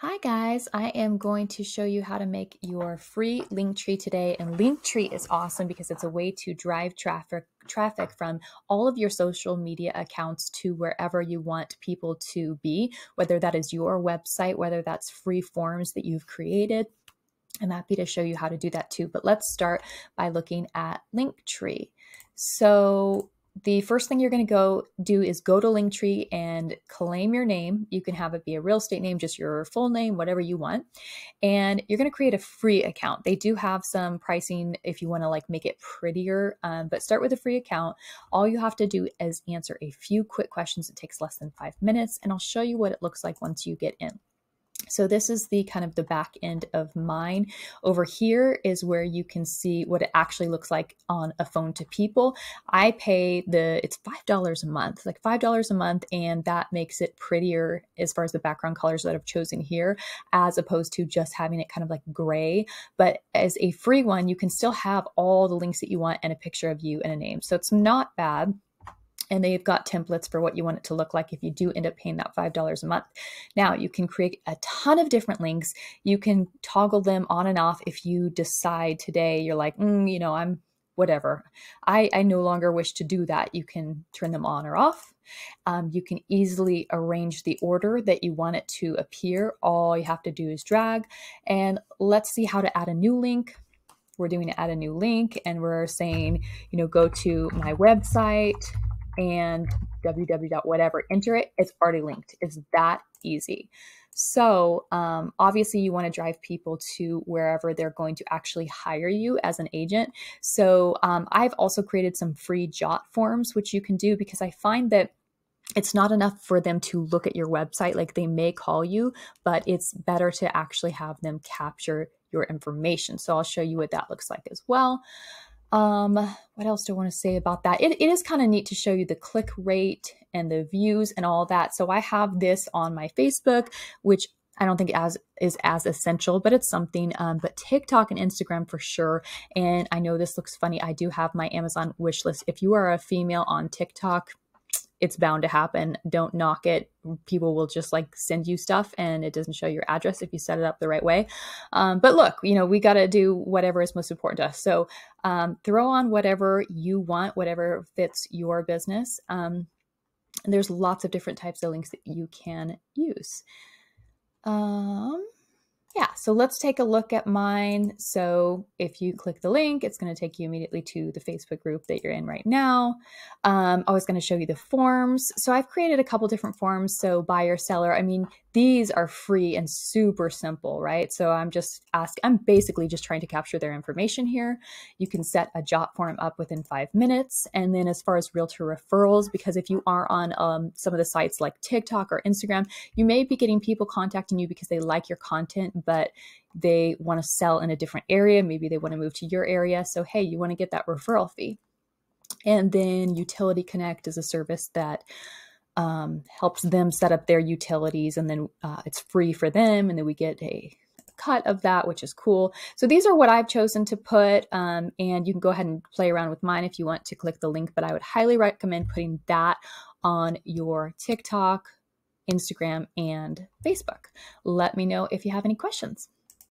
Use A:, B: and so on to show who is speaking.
A: Hi guys, I am going to show you how to make your free Linktree today. And Linktree is awesome because it's a way to drive traffic traffic from all of your social media accounts to wherever you want people to be, whether that is your website, whether that's free forms that you've created. I'm happy to show you how to do that too. But let's start by looking at Linktree. So the first thing you're going to go do is go to Linktree and claim your name. You can have it be a real estate name, just your full name, whatever you want. And you're going to create a free account. They do have some pricing if you want to like make it prettier, um, but start with a free account. All you have to do is answer a few quick questions. It takes less than five minutes, and I'll show you what it looks like once you get in. So this is the kind of the back end of mine. Over here is where you can see what it actually looks like on a phone to people. I pay the, it's $5 a month, like $5 a month. And that makes it prettier as far as the background colors that I've chosen here, as opposed to just having it kind of like gray. But as a free one, you can still have all the links that you want and a picture of you and a name. So it's not bad and they've got templates for what you want it to look like if you do end up paying that $5 a month. Now, you can create a ton of different links. You can toggle them on and off if you decide today you're like, mm, you know, I'm whatever. I, I no longer wish to do that. You can turn them on or off. Um, you can easily arrange the order that you want it to appear. All you have to do is drag. And let's see how to add a new link we're doing add a new link and we're saying, you know, go to my website and www whatever, enter it, it's already linked. It's that easy. So, um, obviously, you want to drive people to wherever they're going to actually hire you as an agent. So, um, I've also created some free jot forms, which you can do because I find that it's not enough for them to look at your website. Like they may call you, but it's better to actually have them capture your information. So, I'll show you what that looks like as well. Um, what else do I want to say about that? It, it is kind of neat to show you the click rate and the views and all that. So I have this on my Facebook, which I don't think as is as essential, but it's something. Um, but TikTok and Instagram for sure. And I know this looks funny. I do have my Amazon wish list. If you are a female on TikTok, it's bound to happen. Don't knock it. People will just like send you stuff and it doesn't show your address if you set it up the right way. Um, but look, you know, we got to do whatever is most important to us. So um, throw on whatever you want, whatever fits your business. Um, and there's lots of different types of links that you can use. Um, yeah, so let's take a look at mine. So if you click the link, it's going to take you immediately to the Facebook group that you're in right now. Um, I was going to show you the forms. So I've created a couple different forms. So buyer, seller, I mean, these are free and super simple, right? So I'm just asking, I'm basically just trying to capture their information here. You can set a jot form up within five minutes. And then as far as realtor referrals, because if you are on um, some of the sites like TikTok or Instagram, you may be getting people contacting you because they like your content, but they want to sell in a different area. Maybe they want to move to your area. So, hey, you want to get that referral fee. And then Utility Connect is a service that um, helps them set up their utilities, and then uh, it's free for them, and then we get a cut of that, which is cool. So these are what I've chosen to put, um, and you can go ahead and play around with mine if you want to click the link, but I would highly recommend putting that on your TikTok, Instagram, and Facebook. Let me know if you have any questions.